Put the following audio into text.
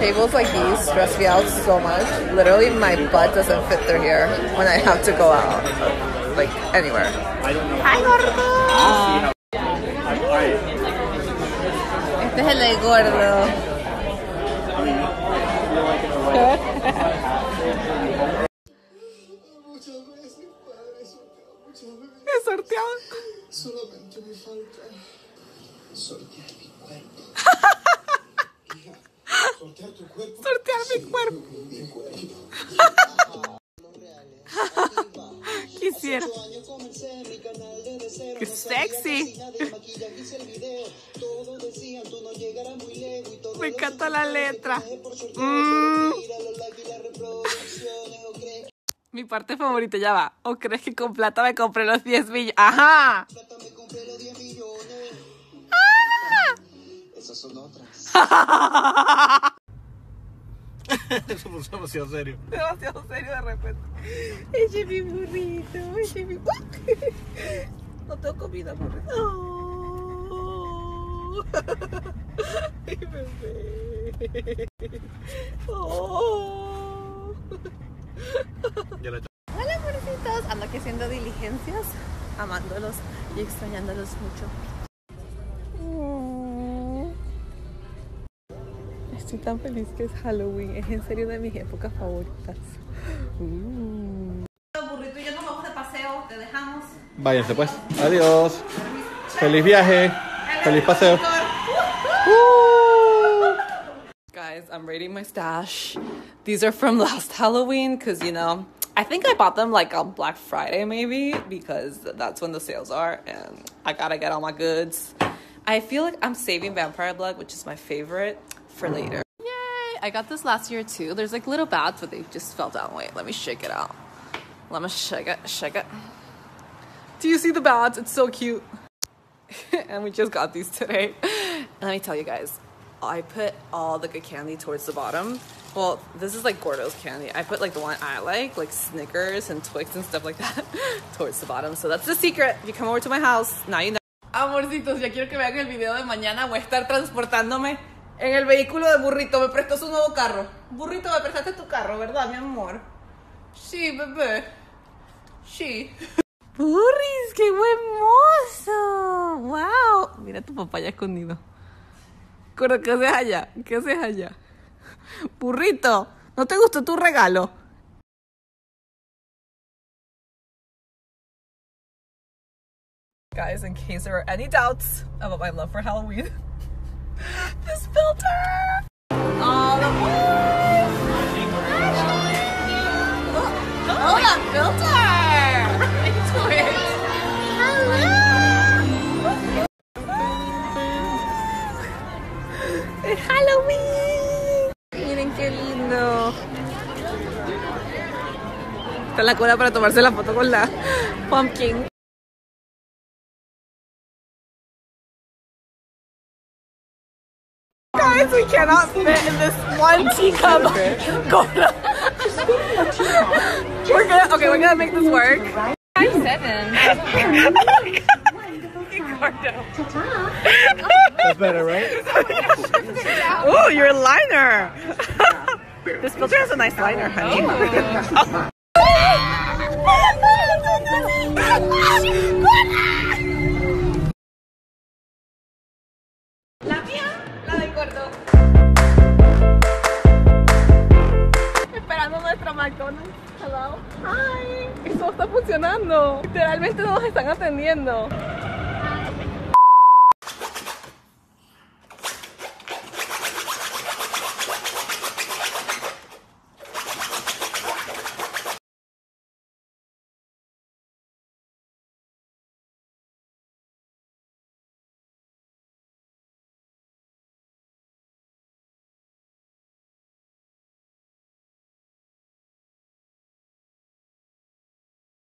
Tables like these stress me out so much. Literally, my butt doesn't fit through here when I have to go out, like anywhere. Hi, gordo. Este es el gordo. Muchas sorteado. He sorteado. Solamente me falta sortear mi cuerpo. Sortear tu cuerpo. Sortear mi cuerpo. Mi cuerpo. Quisiera. Qué sexy. Me encanta la letra. Mm. Mi parte favorita ya va. ¿O crees que con plata me compré los 10 millones? ¡Ajá! Esas son otras. Eso puso demasiado serio. Demasiado serio de repente. Ese es mi burrito. Ese es mi. No tengo comida, burrito. Oh. Mi bebé. Oh. Ya le Hola, amorcitos. Ando aquí haciendo diligencias, amándolos y extrañándolos mucho. Mm. Estoy tan feliz que es Halloween. Es en serio de mis épocas favoritas. Mm. Burrito y yo nos vamos de paseo. Te dejamos. Váyanse pues. Adiós. Feliz viaje. Feliz paseo. Guys, I'm rating my stash. These are from last Halloween because, you know, I think I bought them like on Black Friday maybe because that's when the sales are and I gotta get all my goods. I feel like I'm saving Vampire Blood, which is my favorite, for later. Yay! I got this last year too. There's like little bats, but they just fell down. Wait, let me shake it out. Let me shake it, shake it. Do you see the bats? It's so cute. and we just got these today. Let me tell you guys, I put all the good candy towards the bottom. Well, this is like Gordo's candy. I put like the one I like, like Snickers and Twix and stuff like that, towards the bottom. So that's the secret. If you come over to my house, now you know. Amorcitos, ya quiero que vean el video de mañana. Voy a estar transportándome en el vehículo de Burrito. Me prestó su nuevo carro. Burrito, me prestaste tu carro, ¿verdad, mi amor? Sí, bebé. Sí. Burris, qué buen mozo. Wow. Mira tu papá ya escondido. ¿qué haces allá? ¿Qué haces allá? Burrito, ¿no te gustó tu regalo? Guys, in case there are any doubts about my love for Halloween, this filter! Oh, the boys! Oh, that filter! Halloween! Miren qué lindo. Está la cola para tomarse la foto con la pumpkin. Guys, we cannot fit in this one teacup. Cola. we're gonna okay, we're gonna make this work. Five seven. That's better, right? Oh, your liner. this filter has a nice liner, honey. Oh. La Literalmente no nos están atendiendo.